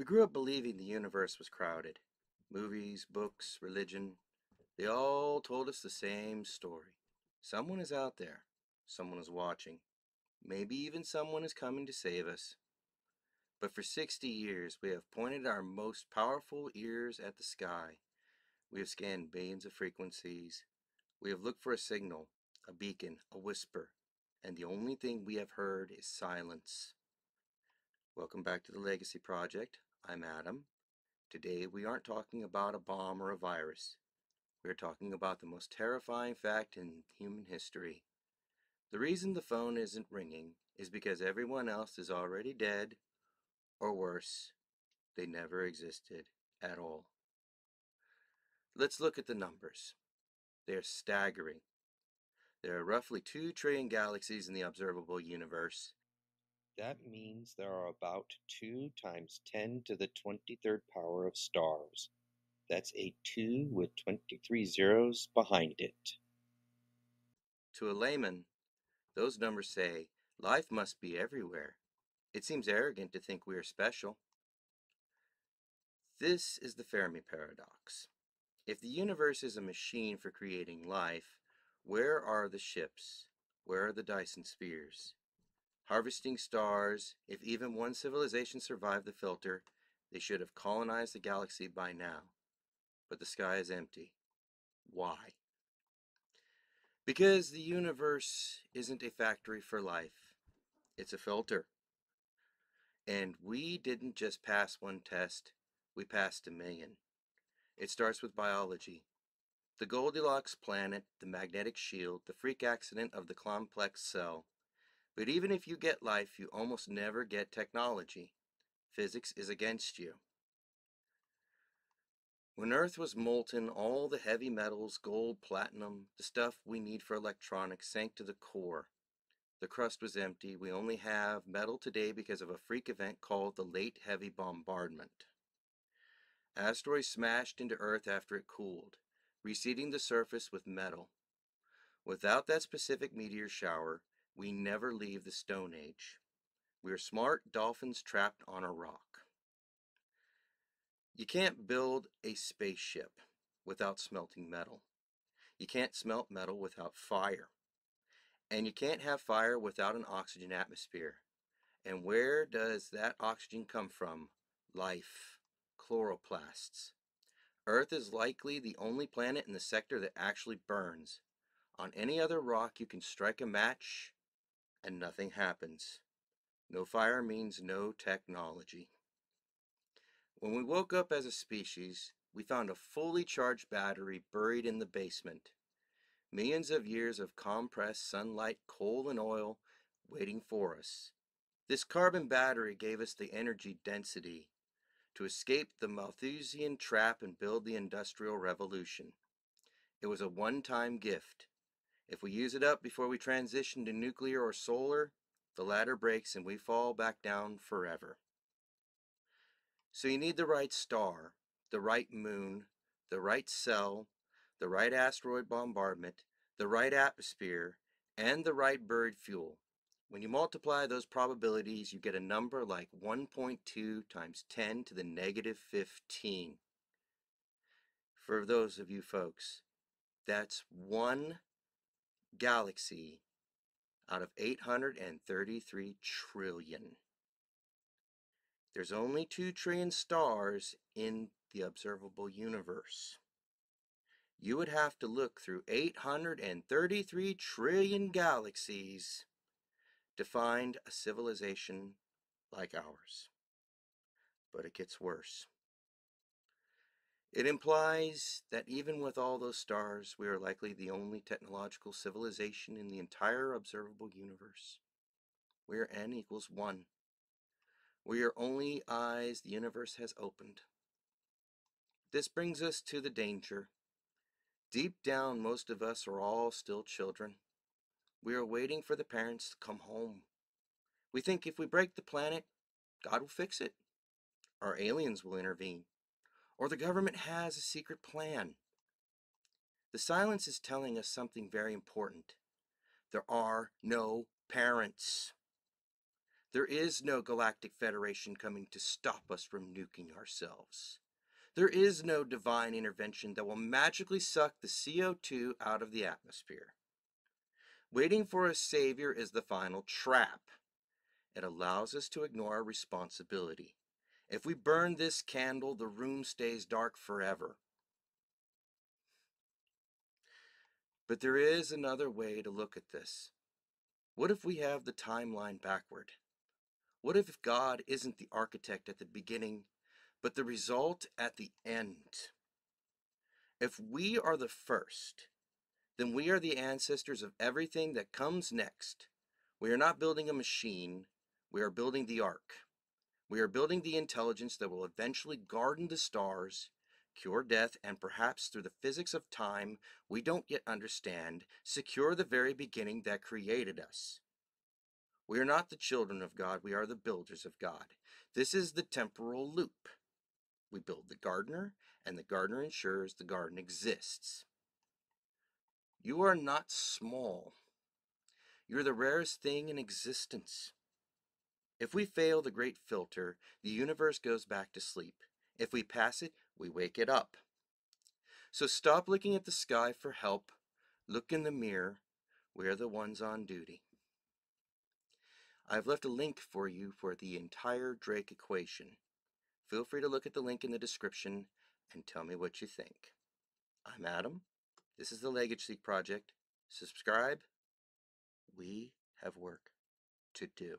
We grew up believing the universe was crowded. Movies, books, religion, they all told us the same story. Someone is out there. Someone is watching. Maybe even someone is coming to save us. But for 60 years, we have pointed our most powerful ears at the sky. We have scanned billions of frequencies. We have looked for a signal, a beacon, a whisper, and the only thing we have heard is silence. Welcome back to the Legacy Project. I'm Adam. Today we aren't talking about a bomb or a virus. We're talking about the most terrifying fact in human history. The reason the phone isn't ringing is because everyone else is already dead, or worse, they never existed at all. Let's look at the numbers. They are staggering. There are roughly 2 trillion galaxies in the observable universe. That means there are about 2 times 10 to the 23rd power of stars. That's a 2 with 23 zeros behind it. To a layman, those numbers say life must be everywhere. It seems arrogant to think we are special. This is the Fermi paradox. If the universe is a machine for creating life, where are the ships? Where are the Dyson spheres? Harvesting stars, if even one civilization survived the filter, they should have colonized the galaxy by now but the sky is empty. Why? Because the universe isn't a factory for life, it's a filter. And we didn't just pass one test, we passed a million. It starts with biology. The Goldilocks planet, the magnetic shield, the freak accident of the complex cell. But even if you get life, you almost never get technology. Physics is against you. When Earth was molten, all the heavy metals, gold, platinum, the stuff we need for electronics, sank to the core. The crust was empty. We only have metal today because of a freak event called the Late Heavy Bombardment. Asteroids smashed into Earth after it cooled, reseeding the surface with metal. Without that specific meteor shower, we never leave the Stone Age. We are smart dolphins trapped on a rock. You can't build a spaceship without smelting metal. You can't smelt metal without fire. And you can't have fire without an oxygen atmosphere. And where does that oxygen come from? Life, chloroplasts. Earth is likely the only planet in the sector that actually burns. On any other rock, you can strike a match and nothing happens. No fire means no technology. When we woke up as a species, we found a fully charged battery buried in the basement. Millions of years of compressed sunlight, coal, and oil waiting for us. This carbon battery gave us the energy density to escape the Malthusian trap and build the Industrial Revolution. It was a one-time gift. If we use it up before we transition to nuclear or solar, the ladder breaks and we fall back down forever. So you need the right star, the right moon, the right cell, the right asteroid bombardment, the right atmosphere, and the right bird fuel. When you multiply those probabilities, you get a number like 1.2 times 10 to the negative 15. For those of you folks, that's one galaxy out of 833 trillion. There's only 2 trillion stars in the observable universe. You would have to look through 833 trillion galaxies to find a civilization like ours. But it gets worse. It implies that even with all those stars, we are likely the only technological civilization in the entire observable universe. We are n equals 1. We are only eyes the universe has opened. This brings us to the danger. Deep down, most of us are all still children. We are waiting for the parents to come home. We think if we break the planet, God will fix it, or aliens will intervene, or the government has a secret plan. The silence is telling us something very important. There are no parents. There is no galactic federation coming to stop us from nuking ourselves. There is no divine intervention that will magically suck the CO2 out of the atmosphere. Waiting for a savior is the final trap. It allows us to ignore our responsibility. If we burn this candle, the room stays dark forever. But there is another way to look at this. What if we have the timeline backward? What if God isn't the architect at the beginning, but the result at the end? If we are the first, then we are the ancestors of everything that comes next. We are not building a machine, we are building the ark. We are building the intelligence that will eventually garden the stars cure death, and perhaps through the physics of time we don't yet understand, secure the very beginning that created us. We are not the children of God, we are the builders of God. This is the temporal loop. We build the gardener, and the gardener ensures the garden exists. You are not small. You're the rarest thing in existence. If we fail the great filter, the universe goes back to sleep. If we pass it, we wake it up. So stop looking at the sky for help. Look in the mirror. We're the ones on duty. I've left a link for you for the entire Drake equation. Feel free to look at the link in the description and tell me what you think. I'm Adam. This is the Legacy Project. Subscribe. We have work to do.